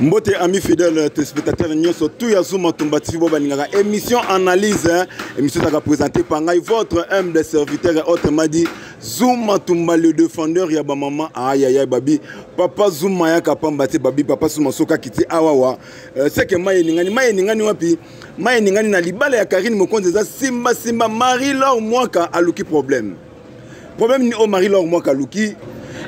mbote ami fidèle téléspectateur nyonso tout ya zuma tombati bo balingaka émission analyse hein. émission ezalaka présenté par ngai votre humble serviteur et autre m'a dit zuma tumba le défendeur ya bamama ayaya babi papa zuma yaka pamba te babi papa zuma sokaki te awawa euh, seke mai eningani mai eningani wapi mai eningani na libala ya karine mokonzi eza simbasimba marie lor mwaka aluki problème problème nini oyo marie lor mwaka aluki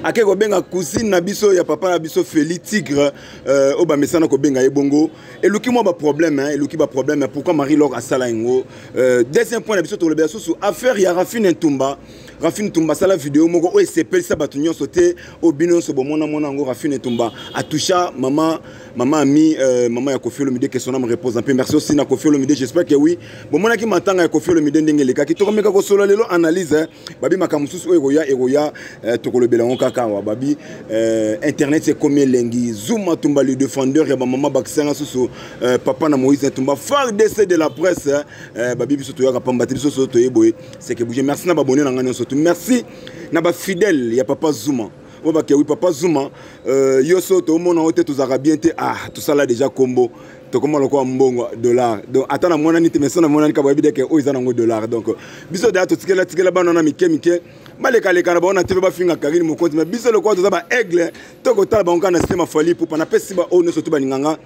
ake kobenga cousine na biso ya papa na biso feli tigre euh, oyo bamesana kobenga ye bongo eluki mwa baproblème eluki baproblème pourquoi marie lor asala yango euh, deuxième point na biso tolobela susu affaire ya rafine ntumba rafine tumba asala video moko oyo esepelisa bato nyonso te oyo bino nyonso bomonamona yango rafine tumba atusha mama Maman Ami, euh, maman ya Kofi Olomide, que son âme repose en paix. Merci aussi na Kofi Olomide, j'espère que oui. Bon, mon aki matanga ya Kofi Olomide ndenge leka ki toko meka ko solo lelo analyse hein. Babi makamususu oyo ya eroya euh, toko lobela on kaka wa babi euh, internet c'est comme lengi Zuma tumba le défendeur ya ba maman bakisanga susu euh, papa na Moïse tumba far DC de la presse hein. euh, babi biso to ya kapamba biso so to yeboye c'est que bouger merci na babonné na ngani surtout merci na ba fidèle ya papa Zuma oyo bakewi papa zuma euh, yo so tomona yo te tozalaka bien te ah tosala déjà kombo tokoma lokola mbongo dollar donc ata namonani te meso namonani kaka boyebi deke oyo eza nango dollar donc biso deya totikela tikela bana wana mike mike balekalekana bango na tv bafinga karine mokonzi mais biso lokola toza baaigle tokotala bango kaka na sima fali pupa napesi baoyo nyonso to balinganga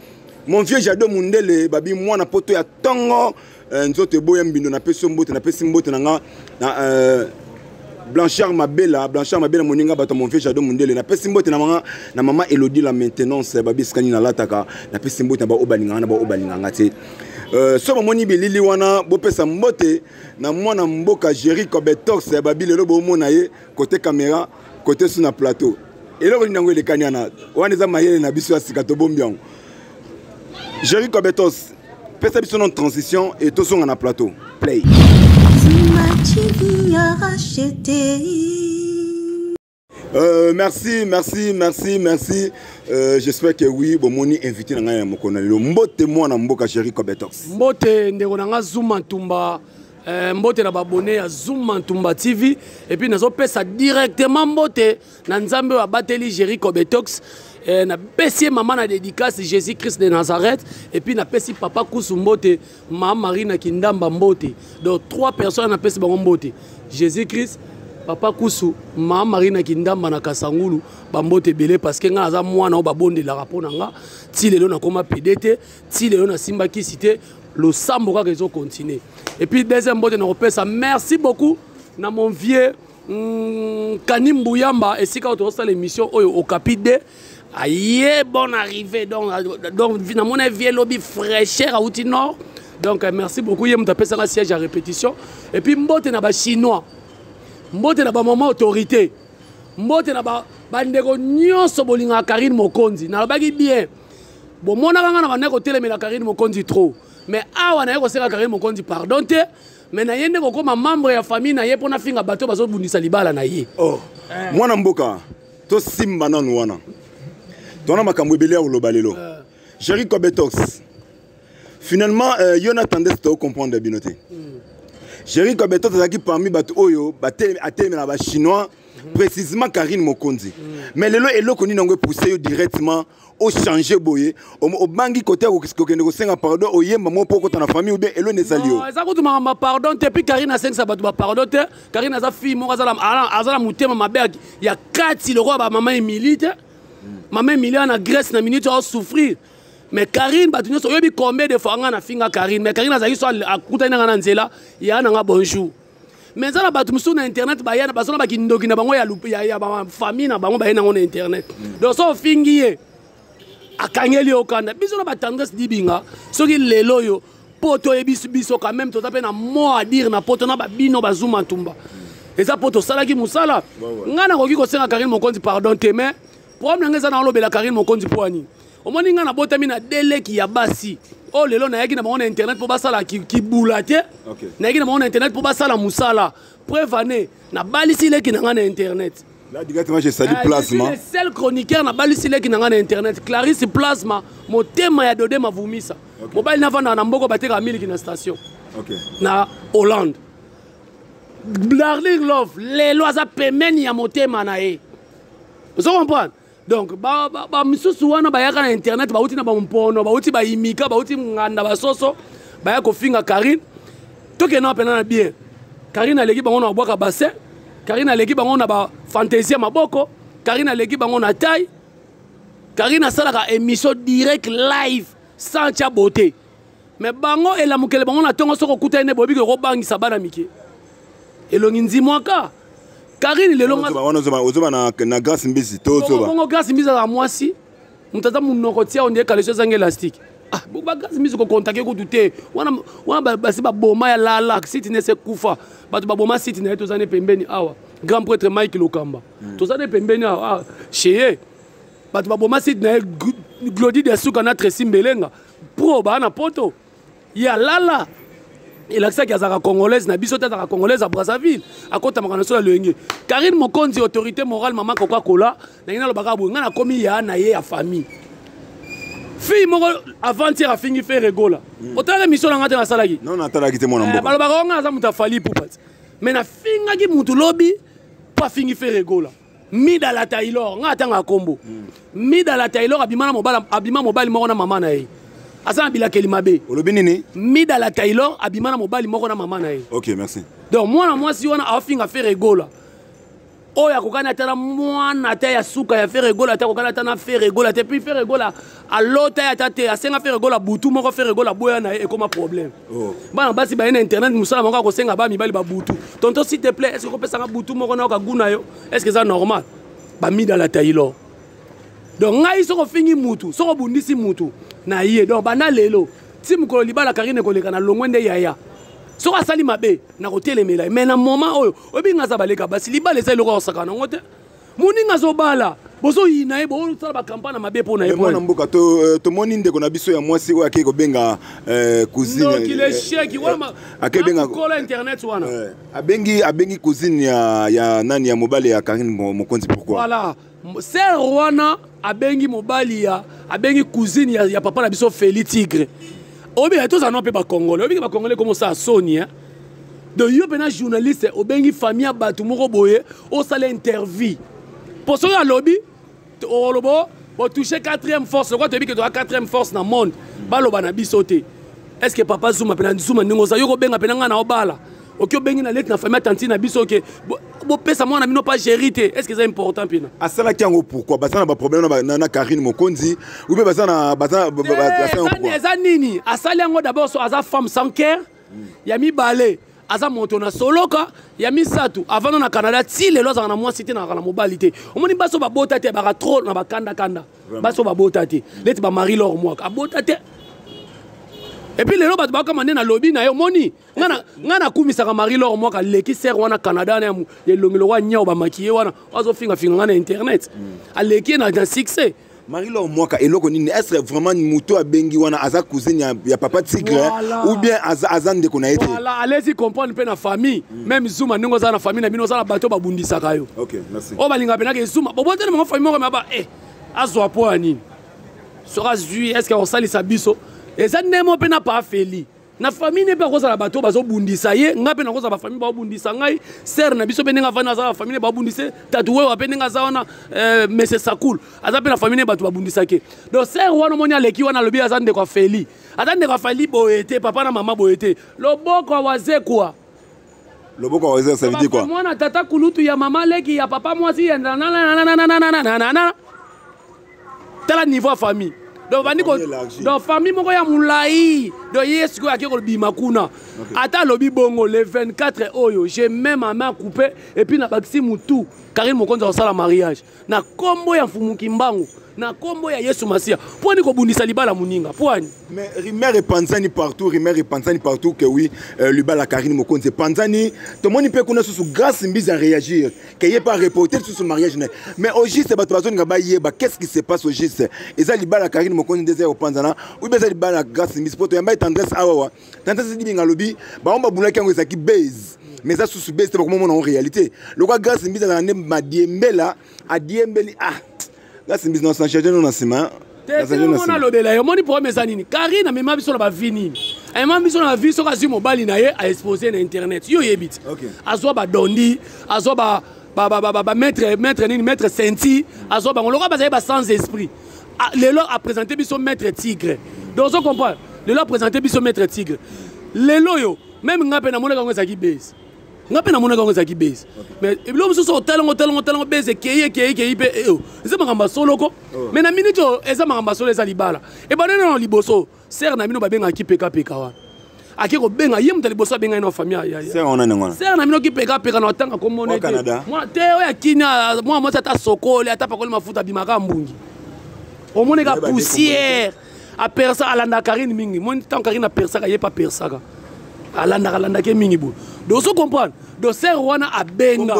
mon vieux jado mundele babi mwana poto ya ntongo Euh, nzoto eboya mbindo napesi yo mbote napesi mbote na nga na euh, blanchard mabela blanchard mabela moninga bato ya monvie jado mondele napesi mbote na mama na mama elodi la maintenance babisikani nalataka napesi mbote na baoyo balinganga na baoyo balinganga te Euh, so bomoni bilili wana bopesa mbote na mwana mboka géri cobetox ya babi lelo bomona ye kote kamera kote su na plateau eloko nini yango elekani wana wana eza mayele na biso ya sika tobombi yango Jerry Kobetos, pesa biso non transition et tozonga na plateau. Play. Euh, merci, merci, merci, merci. Euh, J'espère que oui, bon, mon invité na ngai moko na lelo. Mbote mwana mboka Jerry Kobetox. Mbote ndeko na ngai Zuma Tumba. Euh, mbote na babone ya Zuma Tumba TV et puis nazo pesa directement mbote na nzambe oyo abateli géri cobetox eh, napesi ye mama na dédicace jésus christ de nazareth epuis napesi papa kusu mbote ma marie na kindamba mbote donc trois personnes napesi bango mbote jésus christ papa kusu ma marie na kindamba na kasangulu bambote ebele parceke ngai naza mwana oyo babondelaka mpo na nga ti lelo nakoma pede te ti lelo nasimba kisi te losambo kaka ezokontinue epuis deuxième mbote nakopesa merci beaucoup na mon vieux Mm, kani mbuyamba esika oyo tozosala émission oyo okapi de aye bon arrivé donc, donc namona vie elobi fraîcheur awuti nord donc euh, merci beaucoup ye moto apesaka siège ya répétition et puis mbote na bachinois mbote na bamama autorité mbote na bandeko nyonso bolingaka karine mokonzi nalobaki bien bomonaka ngai na bandeko kotelemela karine mokonzi trop mais awa naye koseka karine mokonzi pardon te mais na ye nde kokoma membre ya famille na ye mpo nafinga bato bazobundisa libala na ye oh. eh. mwana mboka tosimba nanu wana tona makambo ebele ya koloba lelo eh. jerry cobetox finalement euh, yo na tendance tokocomprendre bino te mm. jerry cobetox azalaki parmi bato oyo atelemela bachinois mm. précisément karine mokonzi mm. mais lelo eloko nini yango epousse yo directement ochange boye obangi kote ya kokende kosenga pardon oyemba moko mpo okota na famille obe eloni ezali yo eza kutu makambo ya pardon te mpe karine asengisa bato ba pardon te karine aza fille moko aza na motema mabe ya kati lokola bamama emili te mama emili ana grèce na minute aosouffrir mais karine bato nyonso oyebi combien de fois nga na finga karine mais karine azalaki so akutani na nga na nzela ya na nga bonjour mais eza na bato mosusu na internet baya baza na bakindoki na bango ya bafamille na bango baye nango na internet mm. donc so ofingi ye akangeli yo kanda biso na batendresse dibinga soki lelo oyo mpo toyebisi biso quand même toza mpe na mot à dire na poto na babino bazuma ntumba mm. eza mpo tosalaki mosala ngai nakoki kosenga karine mokonzi pardon te mais problème na ngai eza na olobela karine mokonzi mpo ya nini omoni ngai nabotami na deleki ya basi oyo oh, lelo nayaki na bango na internet mpo basala kibula te nayaki na bango na internet mpo basala mosala preuve ane nabalisi leki na ngai na internet Là, directement, j'ai sali ah, plasma. Je suis le seul chroniqueur na balisi leki na nga na internet. Clarisse Plasma, motema ya dode mavumisa. Okay. Mobali na vanda na mboko bateka miliki na station. Okay. Na Hollande. Darling Love, lelo aza pemeni ya motema na ye. Vous comprenez donc bamisusu wana bayaka na internet bauti na bampono bauti bayimika bauti nganda basoso baya kofinga karine tokenda mpena na bien karine aleki bango na babwaka bassin karine aleki bango na bafantasie ya maboko karine aleki bango na tai karine asalaka émission direct live sans tya beauté me bango elamukele bango na ntongo soki okutani nde boyebi kokobangisa bana mike elongi nzimwaka karine lelozoba na grace mbisi tozobabongo grace mbisi azala mwasi moto aza monoko tia onde ekaleso ezangi elastike ah, ba grace mbisi kokontake kutu te wana basi baboma ya lala siti nese kufa bato baboma siti na ye toza ne pembeni awa grand prêtre mike lokamba hmm. toza ne pembeni awa ah, cheye bato baboma siti na ye glodi de suka na tresi mbelenga pro baa na poto ye alala elakisaki azalaka congolaise na biso te azalaka congolaise ya brazzaville akotamaka na so ya loyenge karine mokonzi autorité morale mama koka kola ndenge nalobaka boye ngai nakomi ya na ye ya famille fille moko avantiere afingi fe regola hmm. otalaka émission na ngai te nasalaki eh, balobaka o ngai naza moto afali pupa te mais nafingaki motu lobi mpo afingi fe regola mida la taylor ngai atanga nkombo mm. mida la taylor abima na mobali abima mobali moko na mama na ye aza na bilakeli mabe olobi nini mida la taylor abima na mobali moko na mama na ye ok merci donc mwana mwasi wana afinga fere egola oyo akokani ata na mwana ata ya suka ya fere egola ata akokani ata na fere egola te puis fere egola alota ye ata te asenga fere gola butu moko fere gola boya na ye ekoma problème oh. bana basi baye na internet mosala moko akosenga ba mibali babutu tonto s'il te plaît est ce que kopesanga butu moko na okagu na yo est ce que eza normal bamidala tailor donc ngai soko ofingi mutu soko obundisi mutu na ye donc banda lelo ti mokolo libala karine koleka na longwe nde yaya soko asali mabe nakotelemela ye mai na moment oyo oyebi ngai aza baleka basi libala eza eloko akosakana yango te moninga azobala bozoyina ye bosala bacampagne na mabe mpo na ye mwana mboka euh, tomoni ndeko na biso ya mwasi oyo akei kobenga euh, cousineokile euh, sheki wanakola internet wana abengi abengi cousine ya, ya nani ya mobali ya karine mokonzi pourkui voilà ser wana abengi mobali ya abengi cousine ya, ya papa na biso feli tigre oyebi tozala no mpe bakongole oyebi ke bakongole komosala soni eh? donc yo mpena journaliste obengi famille ya bato moko boye osala intervie mpo soki alobi olobo botouche 4ème force lokola toyebi ke toza 4ème force na monde baloba na biso te est ce que papa zuma mpena zuma ndenge oza yo kobenga mpena ngai na obala oki obengi na leti na famille atanti na biso oke bopesa mwana bino mpa géri te est ce que eza important mpena asalaki yango pourkui baza na baproblème na karine mokonzi oube baza na baza eh, nini asali yango d'abord so aza femme sans care ya mibale aza moto na soloka ya misato avanda na canada ti lelo azalaka na mwasi te nazalaka na mobali te omoni basi oyo babota te abaka trop na bakandakanda basi oyo babota te neti bamarie lor mwaka abota te epuis lelo bato bakama nde nalobi na ye omoni ngai nakumisaka marie lor mwaka aleki ser wana canada wana elongi lokwa nyao bamakiye wana azofingafinga ngai na internet mm. aleki ye na succès marie lor mwaka eloko nini estre vraiment moto abengi wana aza cousine ya, ya papa tigre voilà. ou bien aza, aza ndeko na ye te voilà, alezi comprendre mpe na famille mm. meme zuma ndenge oza na famille na bino oza na bato babundisaka yo okay, oyo oh, balingaka mpenaka ezuma bobotani bango famille moko maba e eh, azwa mpo ya nini soki azwi estce akosalisa biso eza ndemo mpe na pafeli na famille ne mpe akozala bato bazobundisa ye ngai mpe nakozala bafamille babundisa ngai sere na biso mpe ndenge avandi aza bafamille babundise tatu wewa mpe ndenge aza wana eh, mese sakul aza mpe na famille ne bato babundisaki donc sere wana omoni aleki wana alobi aza ndeko ya feli aza ndeko ya feli boye te papa na mama boye te loboko ya wazekwa loboko ya ça veut dire quoi mwana tata kulutu ya mama leki ya papa mwasi ya nananananananananana tala niveau ya famille donc bandi donc famille moko ya molai donc ye sikoyo ake kobima kuna ata alobi bongo le 24 oyo je meme ame akupe epuis nabakisi motu karine mokonzi akosala mariage na nkombo ya mfumu kimbangu na nkombo ya yesu masiya mponi kobundisa libala moninga mpwani mais rimer epanzani partout rimer epanzani partout que oui euh, libala karine mokonzi epanzani tomoni mpe kuna susu grace mbizi a réagir ke ye mpe areporte lisusu mariage na mais au juste bato bazolinga bayeba qu'est ce qui se passe au juste eza libala karine mokonzi nde eza ya kopanzana oyo mpe eza libala grace mbizi mpo toyamba ye tendresse awawa tantasi dibinga alobi bango babunaki yango ezalaki base mais eza susu base te bakomomona yango réalité lokola grace mbisi azalaka nde madiembela adiembeli ah grace mbisi nasanchage no na nsima teteomona alobela ye omoni problème eza nini karine amema biso na bavi nini amema biso na bavi soki azwi mobali na ye aexpose na internet yo oyebi ti azwa badondi azwa ba ba ba ba ba maître maître nini maître senti azwa bango lokola bazali ba sans esprit ah, lelo apresente biso maître tigre donc ozo comprendre lelo apresente biso maître tigre lelo oyo meme ngai mpe namonaka yango ezalaki base ngai mpe namonaka yango ezalaki base mais ebilo mosusu otalango otalango otalango base ekei ekei ekei mpe eo eh, oh, eza makambo ya soloko oh. mais na minute oyo eza makambo ya solo eza libala ebanda nano liboso sere na bino babengaka kipekapeka wana ake kobenga ye moto ya liboso abenga ye na famillesere na bino kipekapeka na otanga komona te oyo ya kinia mwana mwasi ata sokoli ata pakoli mafuta abimaka mbungi omoneka poussière apersa alandaka karine mingi moni ntango karine apersaka ye mpe apersaka alandaka alandaka ye mingi boye donc ozo comprendre donc sere wana abenga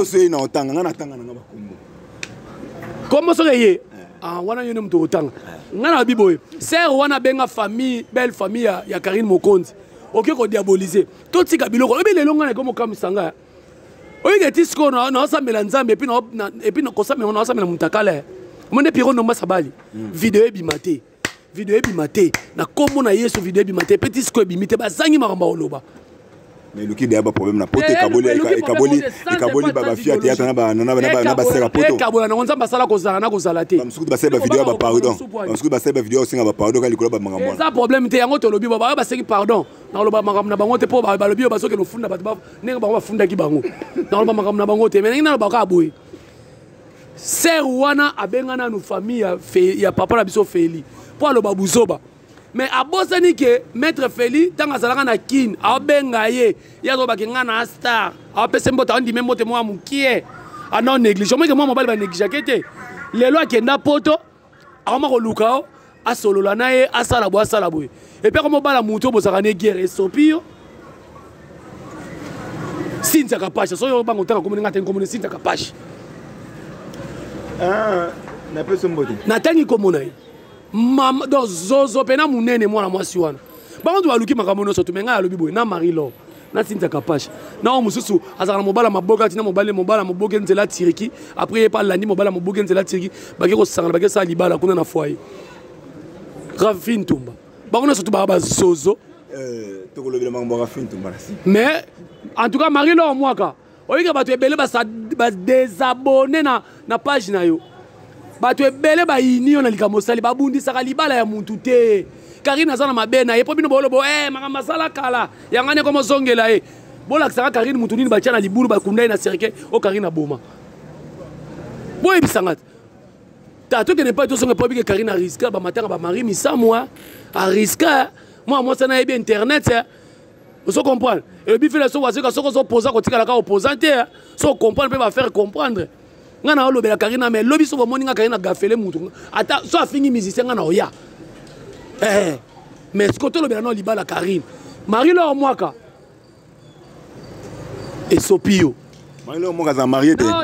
kombo soki eye eh. ah, wana yo nde moto okotanga eh. ngai nalobi boye sere wana abenga famille belle famille ya, ya karine mokonzi oke kodiabolise totika biloko oyebi lelo ngai nakomi okamwisa ngai oyike ti sikoyo naosambela nzambe epuis kosambela naosambela motakala omoni nde piro nomba sabali hmm. video ebima te video ebima te na nkombo na yesu video ebima te petit siko ebimi te bazangi makambo oloba eluki deya baproblème na poto ekaboli bafia teyata na baseka potoekabola nango nzambe asala kozala na kozala te bamosuku basali bavideo ya bapardon bamosuku basali bavideo ya kosenga bapardon ka likolo bamakambo eza problème te yango tolobi ba bayo baseki pardon nakoloba makambo na bango te mpo balobi yo bazokende ofunda bato ndenge bango bafundaki bango nakoloba makambo na bango te me ndenge nalobaka aboye ser wana abenga nanu famille ya, fe, ya papa na biso feli mpo aloba buzoba mais abosani ke maître feli ntango azalaka na kin aobenga ye ye azobake ngai na star aopese mbote aondime mbote moko ya mokie anao néglige omeke mwa mobali banégligeake te lelo akenda poto akoma koluka yo asolola na ye asala boye asala boye epuis akoma obala moto oyo bozalaka ne guerre esopi yo sintia kapasha soki obanga otanga komoni ngai te nkomoni sintia kapasha ah, napesi mbote natangi komona ye mama donc zozo mpe na monene mwana mwasi wana bango to baluki makambo nyonso to me ngai alobi boye na marie lor na Cynthia Kapash na oyo mosusu azalaka na mobala maboka tina mobali mobala moboke nzela atiriki après ye mpe alandi mobala moboke nzela atiriki bake kosangana bake sala libala kuna na foyer rafi ntumba bango nyonso tobaka bazozo eh, tokolobela makambo ya rafi ntumba mais en tout cas marie lor mwaka oyika bato ebele badesabone na, na page na yo bato ebele bayini yo na likambo osali babundisaka libala ya muntu te karine aza na mabe na ye mpo bino boolobo e eh, hey, makambo asala kala yango ani ekoma ozongela ye bolakisaka karine motu nini batya na libulu bakunda ye na serke o oh, karine aboma boyebisanga te ta tokende epai tozonga epai bike karine ariska bamataka bamari misamwa ariska mwa mwasi anayebi internet ozo comprendre elobi fela soko azeka soko ozopoza kotikala kaka opposant te eh. soko comprendre mpe bafaire comprendre ngai na olobela karina mai lobi so bomoni ngai karina gafele motu ata so afingi musicien ngai na oya eh, mais siko tolobela nao libala karine marie lor mwaka esopi yo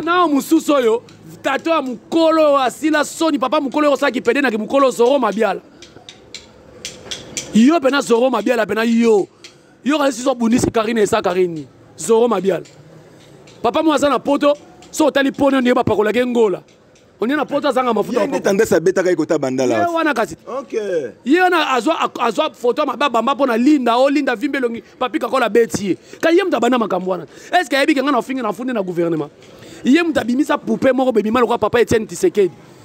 nao mosusu oyo tato ya mokolo oyo asila soni papa mokolo oyo osalaki pede naki mokolo zoro mabiala yo pena zoro mabiala pena yo yo kasi siso abundisi karine esa karini zoro mabiala papa moko aza na poto so otali pone ondiye bapakolaki engola onye na poto azanga mafutaetandasi abetaka ye kota bandala wana kasi ye wana azwa foto ya maba bamba mpo na linda o oh, linda vimbe elongi papi kakola abeti ye kasi ye moto abanda makambo wana est ce que ayebi ke ngai na ofingi na fundi na gouvernement ye moto abimisa poupe moko bebima lokola papa etienne tisekedi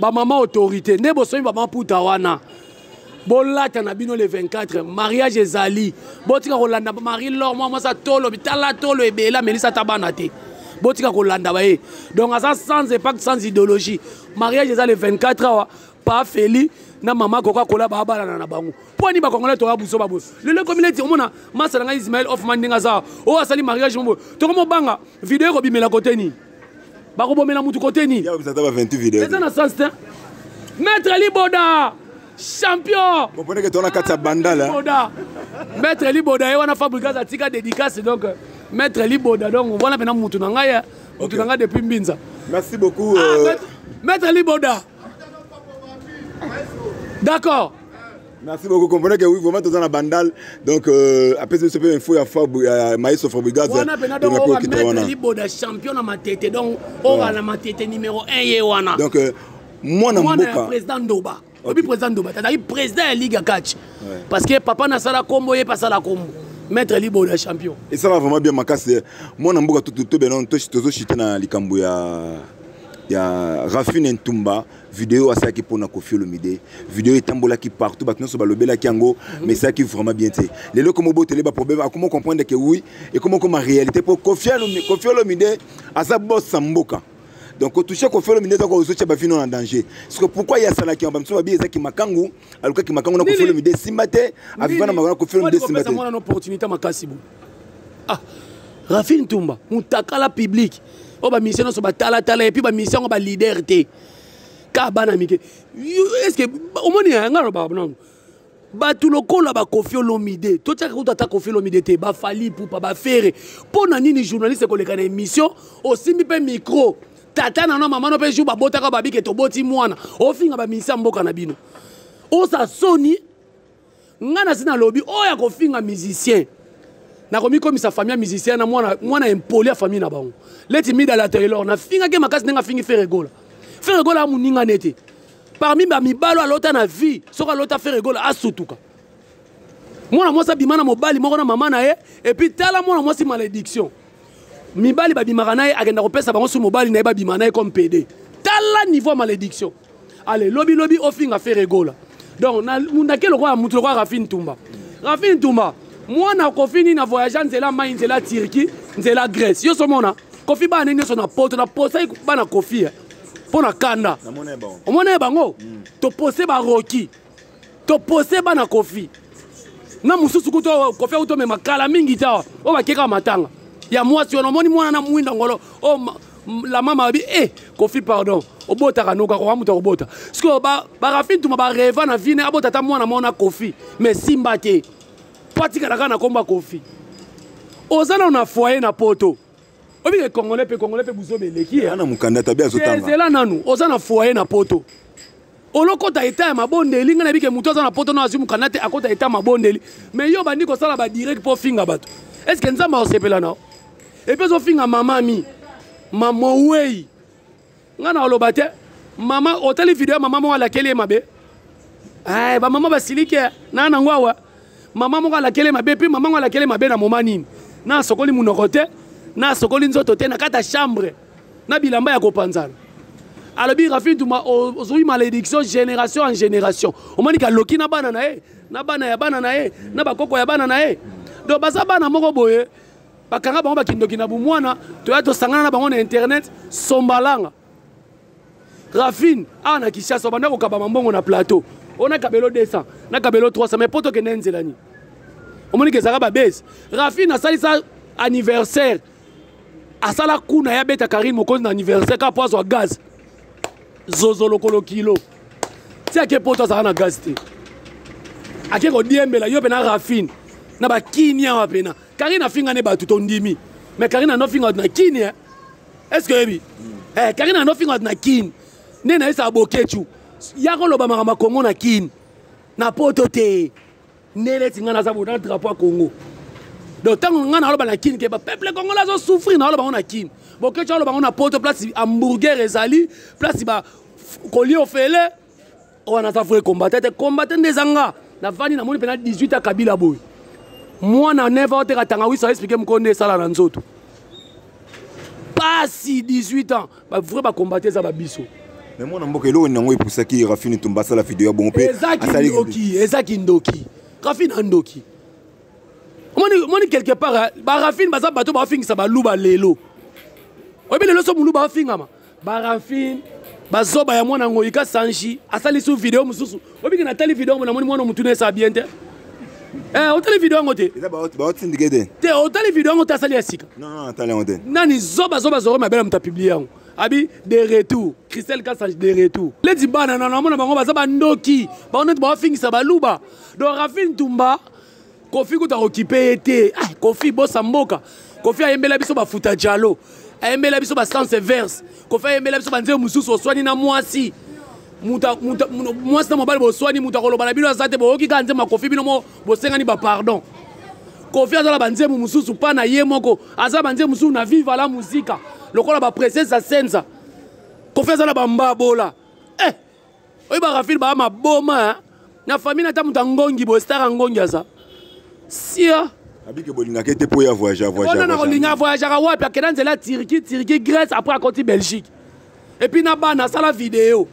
bamama autorité nde bosomi bamama puta wana bolata na bino le 24 mariage ezali botika kolanda marie lor mwa mwasi atolo bitala tolo ebele amelisa ata bana te botika kolanda baye donc aza sans impact sans idéologie mariage eza le 24 awa pa feli na mama koka kola babalana na bango mpo ani bakongolai toya buso baboye lelo ekomi neti omona masa na ngai ismael hoffman ndenge aza oyo asali mariage moboye tokomobanga video ekobimela kote nini bakobomela motu kote nini eza na sens te maître liboda champion oponeke tona kati ya bandala maître liboda ye wana fabrigas atika dédicace donc maître liboda donc wana mpena motu na ngai motu na ngai depuis mbinza merci beaucoup ah, euh, maître liboda d'accord Merci beaucoup. Comprenez que oui, vraiment, dans la bandale. Donc, euh, après, c'est un info à Fab, à Maestro Fabrigas. On a besoin de mettre libre de champion à ma tête. Donc, on va la ma tête numéro 1 et on Donc, euh, moi, on a président Doba. obi président ndoba azalaki président ya ligue ya catch parce que papa nasala kombo ye pasala kombo maître libo ya champion esala vraiment bien makasi mwana mboka tobenano tozoshite na likambo ya ya rafine ntumba video asalaki mpo na kofi olomide video etambolaki partout bato nyonso balobelaki yango mhm. mais esalaki vraiment bien te lelo ekoma obotele baproblème akoma comprendre ke oui ekoma okoma réalité mpo kofi olomide aza bosa mboka donc kotouche kofi olomide eza kozotya bavino na danger parceke pourquoi ye asalaki yango bamiso babi ezaki makangu alukaki makangu na kofi olomide esimba te aviva na makangu na kofi olomide esimba te ah rafine tumba mutakala public oyo bamisien nyonso batalatala epuis bamisien yango balider te ka bana mike estce omoni yanga alobaka nano bato lokola bakofi olomide totyaka kutu ata kofi olomide te bafali pupa bafere mpo na nini journaliste koleka na émission osimbi mpe micro tata na no mama no mpe jour babotaka babike toboti mwana ofinga bamisa mboka na bino osa soni nga nasi nalobi oyo akofinga musicien nakomikomisa famille ya musicien na mwana, mwana impoli ya famille na bango leti midala taylor nafingaki makasi ndenge afingi feregola feregola amoninga ne te parmi bamibalo alota na vie soki alota feregola asutuka mwana mwasi abima na mobali moko na mama na ye epuis tala mwana mwasi malédiction mibali babimaka na ye akenda kopesa bango su mobali na ye babima na ye comme pede tala niveau ya malédiction ale lobi lobi ofinga fere gola donc na mundaki lokola moto lokola rafi ntumba rafi ntumba mwana kofi nini na voyage nzela mai nzela turquie nzela grèce yo somona kofi bana ndenge nyonso na poto na posai bana kofi mpo na kanda omona ye bango mm. topose baroki topose bana kofi na mosusu kutu kofi akuti omema kala mingi te awa oyo bakekaka matanga ya mwasi wana omoni mwana na mwinda ngolo oyo oh, la mama abi e eh, kofi pardon obotaka noka koka moto akobota sikoyo barafi ntuma bareva na vine abota ata mwana mona kofi me simba te mpo atikala kaka na nkombo ya kofi oza nano na foyer na poto obike congolais mpe congolais mpe buzoba eleki ye ana mokanda tabi azotanga ezela nanu oza na foyer na poto olokota eta ya mabondeli ngai nayebike moto aza na poto no azwi mokanda te akota eta ya mabondeli mais yo obandi kosala badirect mpo ofinga bato est ce que nzambe akosepela nao epuis ozofinga mamami mamowei nga na oloba te mama otali video ya mama moko alakeli ye mabe eh, bamama basiliki na nango awa mama moko alakeli mabe mpe mama ngo alakeli mabe na moma nini nasokoli monoko te nasokoli nzoto te na kati ya chambre na bilamba ya kopanzana alobi rafi ntuma ozwi malédiction génération en génération omoni kaloki na bana na ye na bana ya bana na ye na bakoko ya bana na ye donc baza bana moko boye bakanga bango bakindoki na bomwana toya tosangana na bango na internet sombalanga rafine awa na kinshasa obanda kokaba mambongo na plateau oyo nakabelo 200 nakabelo 300 mai mpo tokende nzela nini omoni ke ezalaka babese rafine asalisa anniversaire asala kuna ye abeta karine mokonzi na anniversaire kaka mpo azwa gaz zozo lokolo kilo ti ake poto azalaka na gaz te ake kodiembela yo mpe na rafine na bakini awa mpena Karine afinga ne batu tondimi. Mais Karine no finga na kin hein. Est-ce que yebi? Hmm. Eh Karine no finga na kin. Ne na esa bokechu. Ya ko loba makama Congo na kin. Na poto te. Nele tinga na sabo na drapeau Congo. donc ntango ngai naloba na kin ke bapeuple congolais azosouffrir naloba bango na kin bokeco aloba bango na poto place hamburger ezali place kolia ofele oyo naza vrai combattant te combattant nde eza nga navandi namoni mpena 18 ya kabila boye mwana neva oteka tangawisi aexplike mokolo nde esala na nzoto pasi 18 ans bavrai bacombattant eza babiso me mwana mboka eloko nango epusaki rafini tumba asala video ya bongo mpe eza kindoki rafini andoki omoni quelque part barafini baza bato bafingisa baluba lelo oyebi lelo so moluba afingama baranfine bazoba ya mwana ngoi ka sanji asali su video mosusu obiki natali video yango namoni mwana motuna esa bien te Eh, otali video yango te baotindike te te otali video yango te asali ya sika atali yango te nani zoba zoba zoro mabela moto apiblie yango abi de retour christelle kasange de retour leti bana na namona bango baza bandoki bango neti baofingisa baluba donc rafine tumba kofi kuta kokipe ye te ah, kofi bosa mboka kofi ayembela biso bafuta jalo ayembela biso basense verse kofi ayembela biso banzembo mosusu oswani na mwasi mwasi na mobali boswani moto akoloba na bino aza te boyoki kaka nzembo ya kofi bino mo bosengani bapardon kofi aza na banzembo mosusu mpa na ye moko aza na banzembo mosusu na viva la musika lokola bapresence ya senza kofi aza na bambabola oyebaka fili baa maboma na famille na ta moto angongi boye star angongi aza sia abike bolingaka ete mpo ya voyage avoyageona na kolinga avoyageaka wapi akenda nzela turki turki grèce après akoti belgique epuis na bana asala video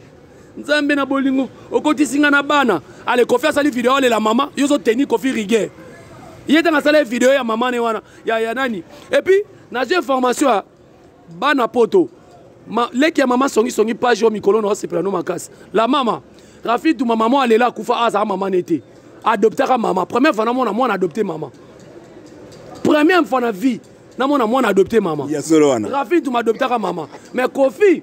nzambe na bolingo okotisi nga na bana ale kofi asali video alela mama yo ozoteni kofi rigueur ye ntango asala video ya mama ne wana ya, ya nani epuis nazwi information bana poto ma, leki ya mama songisongi page oyo mikolo na osepela no makasi la mama rafi duma mama alela akufa azala mama ne te adoptaka mama première fois namona mwana adopte mama première fois na vie namona mwana adopte mama ya solo wana rafi duma adoptaka mama mais kofi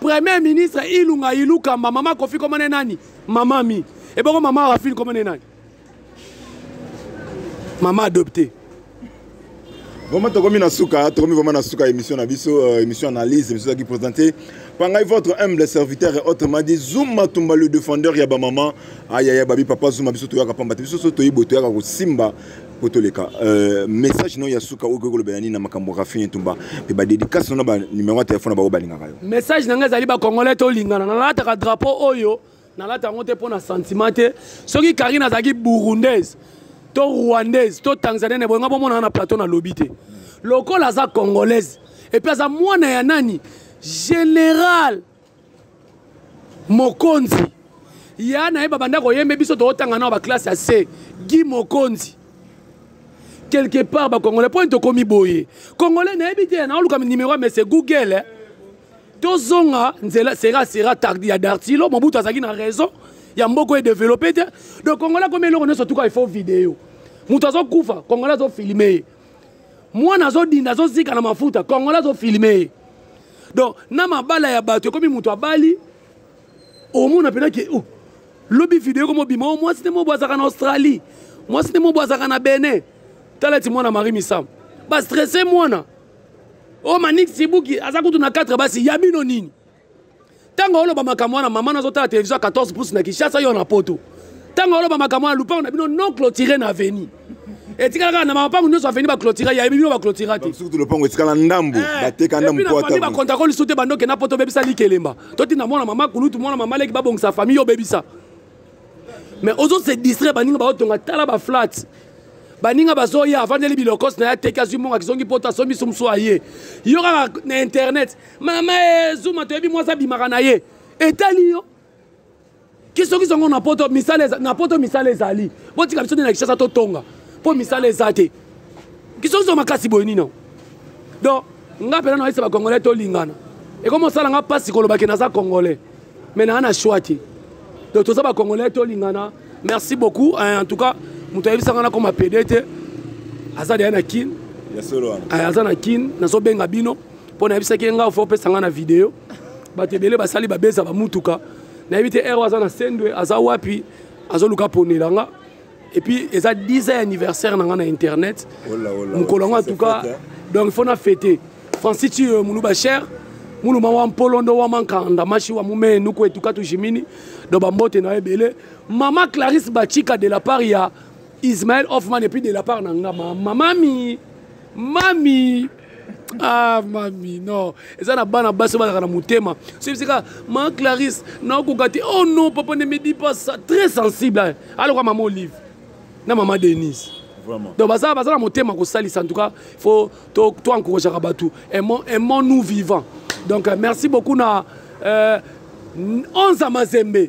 premier ministre ilunga ilukamba mama kofi kombo ne nani mama mi ebongo mama rafine kombo ne nani mama adopte vraiment tokomi na suka tokomi vraiment na suka émission na biso euh, émission analyse émission ezalaki présente mpa ngai votre humble serviteur et autre madi zuma tumba le défendeur ya bamama ayaya babi papa zuma biso toyaka pamba te biso so toyibo toyaka kosimba po toleka euh, message no ya suka oyo okoki kolobela nini na makambo rafine tumba mpe badedicace no na banimero ya telefone bango balingaka yo message na ngai ezali bacongolais tolingana nalataka drapeau oyo nalata yango te mpo na sentiment te soki karine azalaki burundaise to rwandaise to tanzanienne boye ngai bomonaka na plateau nalobi te lokola aza congolaise epuis aza mwana ya nani général mokonzi ya na ye babanda koyembe biso tootanga nao baklasse ya se gi mokonzi quelque part bacongolais mpo tokomi boye congolais nayebi te naoluka nimero ya mese google eh. tozonga nzela sera sera ya dartilo mobutu azalaki na raison ya mboko edeveloppe te donc congolais akomi eloko nyonso tuka ifo video moto azokufa congolais azofilme ye mwana azodinda azozika na mafuta congolais azofilme ye donc na mabala ya bato ekomi moto abali omona mpena ke oh, lobi video eko mobima o oh, mwasi nde mobo azalaka na australie mwasi nde mobo azalaka na benin tala ti mwana marie misamu bastresse mwana o oh, manik sibuki aza kutu na 4 basi ya bino nini ntango oloba makambo wana mama nazotala televizio ya 14 pouce na kinshasa yo na poto ntango oloba makambo wana lupango na bino non clotire na aveni etikala kaka na mapango nyonso aveni baclotira yayebi bino baclotira te sukutu lopango etikala ndambu eh, bateka ndambu poata bakonta ko lisu te bandoke na poto obebisa likelemba totinda mwana mama kulutu mwana mama leki babongisa famille obebisa mais ozo se distraire baninga baotonga tala baflate baninga bazoya avandeli bilokos na ye ateki azwi monga kizongi poto asombi sumsu aye yo kaka na internet mama e zuma toyebi mwasi abimaka na ye etali yo kisokiso yango na poto misala na poto misala ezali botika biso nde na kishasa totonga mpo misala eza te kisokiso makasi boye nino donc nga mpena na yesa bacongolais tolingana ekomi osala nga mpasi koloba ke naza congolais mai naa na shoi te donc toza bacongolais tolingana merci beaucoup eh, en tout cas moto ayebisanga nakoma pede te aza deya na kin aza na kin nazobenga bino mpo nayebisaki ye ngai fo opesa ngai na video bato ebele basali babeza bamutuka nayebi te ero aza na sendwe aza wapi azoluka ponela nga epuis eza 10 ans anniversaire na nga na internet mokolo yango antuka donc fo na fete francis ci euh, muluba cher muluma wa mpolondo wa mankanda mashi wa mumeye nuku etukatu jimini donc bambote na yo ebele mama clarisse bachika de la part ya ismael hoffman epuis de la part na nga mamami mami ah mami non eza na bana basi bazalaka na motema sebisika ma clarisse nakoka te oh non papa ne me dit pas ça très sensible aloka mama olive na mama denise donc baza baza na motema kosalisa en tout cas faut to to encourageaka bato aimons aimons nous vivants donc euh, merci beaucoup na euh, 11 à mazembe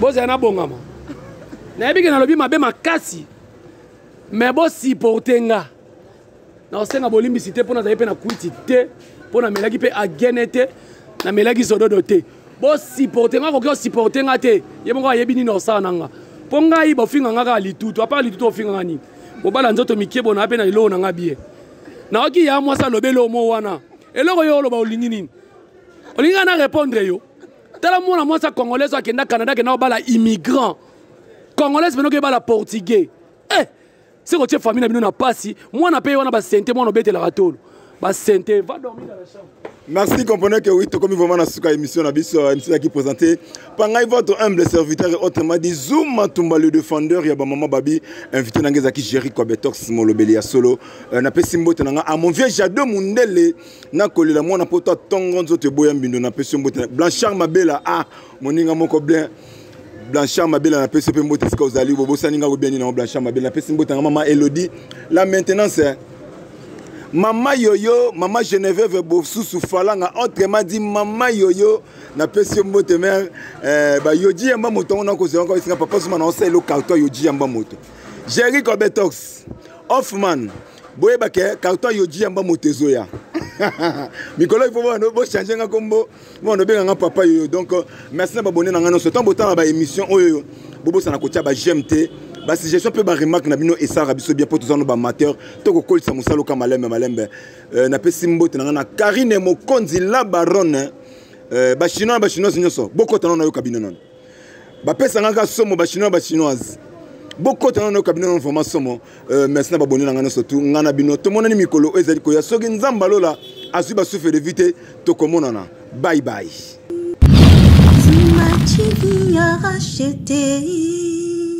bozala na bongama nayebi ke nalobi mabe makasi me bosiporte nga nakosenga bolimbisi te mpo nazali mpe na kwiti te mpo namelaki mpe agene te namelaki zododo te bosiporte nga koki osiporte nga te ye moko ayebi nini osala na nga mpo ngai bofinga nga kaka litutu apart litutu ofinga nga nini mobala nzoto mike bona mpe na eloko na nga bie naoki ya mwasi alobi eloko mo wana eloko yo oloba olingi nini olingi nga na répondre yo tala mwana mwasi ya congolaise oyo akenda canada akenda kobala immigrant congolaise pene okebala portugais eh se kotie famille na bino na mpasi mwana mpe ye wana basente mwana obetelaka tolo basente va dormir dans la chambre Merci, comprenez que oui, tout comme vraiment sur l'émission, la biso, euh, émission qui présentée. Pangaï, votre humble serviteur et autre m'a dit Zouma Tumba, le défendeur, Yaba Maman Babi, invité Nangezaki Jerry Kobetox, Molobeli, Solo, euh, Napé Simbo, Tenanga, à mon vieux Jadot Mundele. nakolela mwana poto atongo nzoto eboya mbindo napesi yo mbote blanchard mabela a ah, moninga moko bien blanchard mabela napesi yo mpe mbote esika ozali bobosani nga kobiani nango blanchard mabela napesi mbote yanga mama elodie la maintenance eh. mama yoyo mama geneveve bosusu falanga autrement dit mama yoyo napesi yo mbote mare eh, bayoji yamba moto yango nakozwaka esika papa zuma na osala elo carton yoji yamba moto jerry cobetox hoffman boyeba ke carton ya yoji yamba moto ezoya mikolo ifo bana bochange nga kombo bana obenga nga papa yoyo donc euh, merci na babone na nga nyonso ntango botanga baémission oyo bobosana kotya bajeme te basuggestion mpe baremarke na bino esalaka biso bien mpo toza no bamateur to kokolisa mosala oka malembe malembe euh, napesi mbote na ngai na karine mokonzi la baronne euh, bachinois na bachinoise nyonso bokota nano nayoka bino nano bapesanga kaka somo bachinois bachinoise bokota nano yoka bino nano vraimen somo euh, merci na baboni na ngai nyonso tu ngai na bino tomonani mikolo oyo ezali koya soki nzambe alola azwi basufe de vite tokomonana bye bye Tu m'as dit,